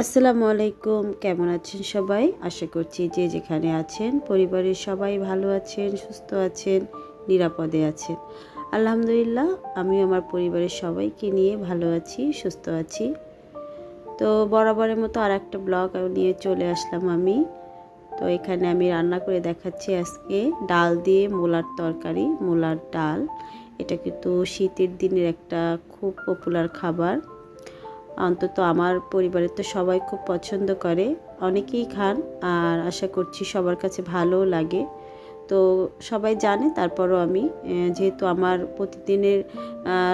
আসসালামু আলাইকুম, কেমন আছেন সবাই? আশা করছি যে যেখানে আছেন, পরিবারের সবাই ভালো আছেন, সুস্থ আছেন, নিরাপদে আছেন। আলহামদুলিল্লাহ আমি আমার পরিবারের সবাইকে নিয়ে ভালো আছি, সুস্থ আছি। তো বরাবরের মতো আর একটা ব্লগ নিয়ে চলে আসলাম আমি। তো এখানে আমি রান্না করে দেখাচ্ছি আজকে ডাল দিয়ে মূলার তরকারি, মূলার ডাল। এটা কিন্তু শীতের দিনের একটা খুব পপুলার খাবার। অন্তত আমার পরিবারের তো সবাই খুব পছন্দ করে। অনেকেই খান আর আশা করছি সবার কাছে ভালোও লাগে। তো সবাই জানে, তারপরও আমি যেহেতু আমার প্রতিদিনের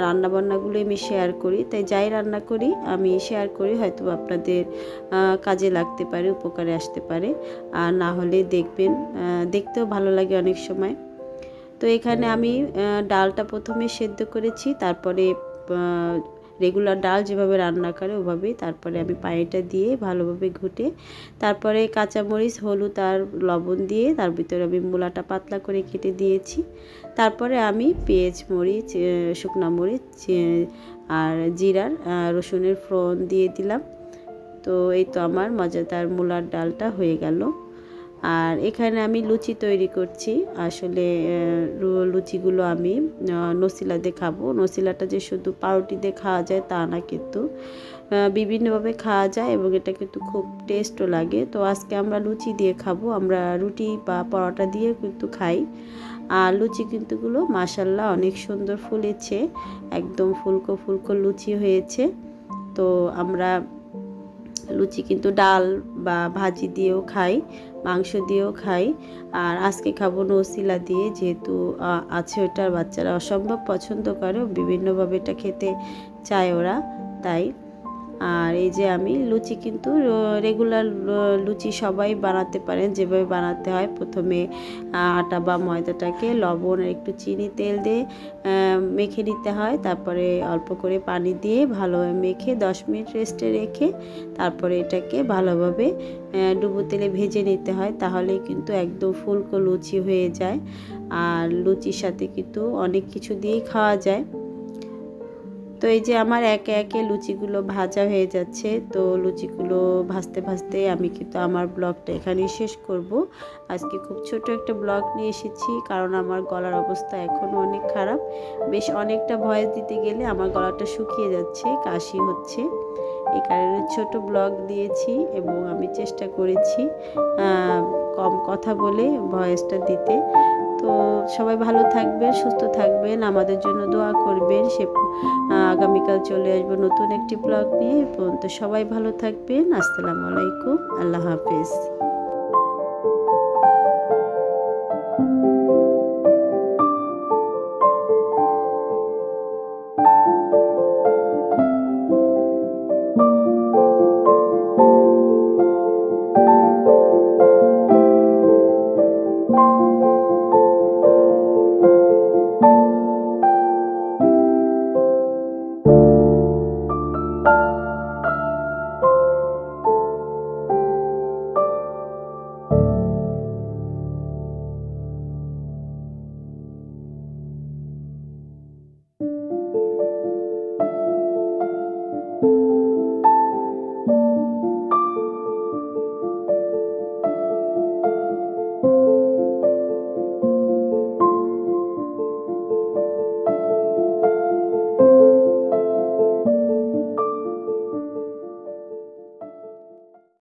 রান্নাবান্নাগুলো আমি শেয়ার করি, তাই যাই রান্না করি, আমি শেয়ার করি, হয়তো আপনাদের কাজে লাগতে পারে, উপকারে আসতে পারে। আর না হলে দেখবেন দেখতেও ভালো লাগে অনেক সময়। তো এখানে আমি ডালটা প্রথমে সেদ্ধ করেছি, তারপরে রেগুলার ডাল যেভাবে রান্না করে, ওভাবেই তারপরে আমি পানিটা দিয়ে ভালোভাবে ঘুটে, তারপরে কাঁচামরিচ, হলুদ আর লবণ দিয়ে তার ভিতরে আমি মূলাটা পাতলা করে কেটে দিয়েছি। তারপরে আমি পেঁয়াজ মরিচ শুকনা মরিচ আর জিরার রসুনের ফোড়ন দিয়ে দিলাম। তো এই তো আমার মজাদার মূলার ডালটা হয়ে গেল। আর এখানে আমি লুচি তৈরি করছি। আসলে লুচিগুলো আমি নসিলা দিয়ে খাব। নসিলাটা যে শুধু পাউরুটি দিয়ে খাওয়া যায় তা না কিন্তু বিভিন্নভাবে খাওয়া যায় এবং এটা কিন্তু খুব টেস্টও লাগে। তো আজকে আমরা লুচি দিয়ে খাব। আমরা রুটি বা পরোটা দিয়ে কিন্তু খাই। আর লুচি কিন্তুগুলো মাসাল্লাহ অনেক সুন্দর ফুলেছে। একদম ফুলকো ফুলকো লুচি হয়েছে। তো আমরা লুচি কিন্তু ডাল বা ভাজি দিয়েও খাই, মাংস দিয়েও খাই। আর আজকে খাব নসিলা দিয়ে, যেহেতু আছে ওটার বাচ্চারা অসম্ভব পছন্দ করে বিভিন্নভাবে এটা খেতে চায় ওরা, তাই আর এই যে আমি লুচি কিন্তু রেগুলার লুচি সবাই বানাতে পারেন, যেভাবে বানাতে হয়। প্রথমে আটা বা ময়দাটাকে লবণ আর একটু চিনি, তেল দিয়ে মেখে নিতে হয়। তারপরে অল্প করে পানি দিয়ে ভালোভাবে মেখে দশ মিনিট রেস্টে রেখে তারপরে এটাকে ভালোভাবে ডুবো তেলে ভেজে নিতে হয়। তাহলে কিন্তু একদম ফুলকো লুচি হয়ে যায়। আর লুচির সাথে কিন্তু অনেক কিছু দিয়েই খাওয়া যায়। তো এই যে আমার একে একে লুচিগুলো ভাজা হয়ে যাচ্ছে, তো লুচিগুলো ভাজতে ভাজতে আমি কিন্তু আমার ব্লগটা এখানেই শেষ করব। আজকে খুব ছোট একটা ব্লগ নিয়ে এসেছি, কারণ আমার গলার অবস্থা এখনও অনেক খারাপ। বেশ অনেকটা ভয়েস দিতে গেলে আমার গলাটা শুকিয়ে যাচ্ছে, কাশি হচ্ছে। এই কারণে ছোট ব্লগ দিয়েছি এবং আমি চেষ্টা করেছি কম কথা বলে ভয়েসটা দিতে। তো সবাই ভালো থাকবেন, সুস্থ থাকবেন, আমাদের জন্য দোয়া করবেন। সে আগামীকাল চলে আসব নতুন একটি ব্লগ নিয়ে। পর্যন্ত সবাই ভালো থাকবেন। আসসালামু আলাইকুম। আল্লাহ হাফেজ।